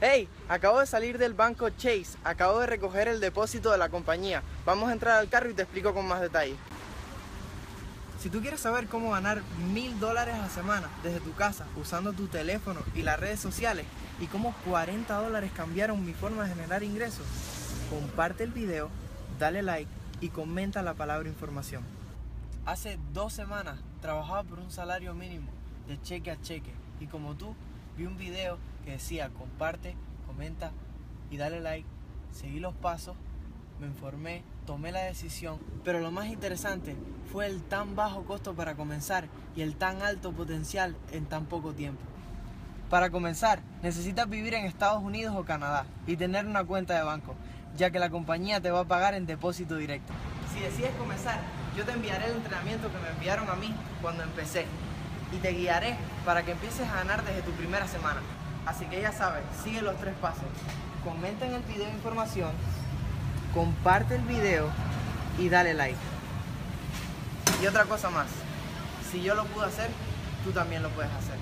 Hey, acabo de salir del banco Chase. Acabo de recoger el depósito de la compañía. Vamos a entrar al carro y te explico con más detalle. Si tú quieres saber cómo ganar mil dólares a la semana desde tu casa usando tu teléfono y las redes sociales y cómo 40 dólares cambiaron mi forma de generar ingresos, comparte el video, dale like y comenta la palabra información. Hace dos semanas trabajaba por un salario mínimo de cheque a cheque y como tú vi un video que decía comparte, comenta y dale like, seguí los pasos, me informé, tomé la decisión, pero lo más interesante fue el tan bajo costo para comenzar y el tan alto potencial en tan poco tiempo. Para comenzar, necesitas vivir en Estados Unidos o Canadá y tener una cuenta de banco, ya que la compañía te va a pagar en depósito directo. Si decides comenzar, yo te enviaré el entrenamiento que me enviaron a mí cuando empecé y te guiaré para que empieces a ganar desde tu primera semana. Así que ya sabes, sigue los tres pasos. Comenta en el video de información, comparte el video y dale like. Y otra cosa más, si yo lo pude hacer, tú también lo puedes hacer.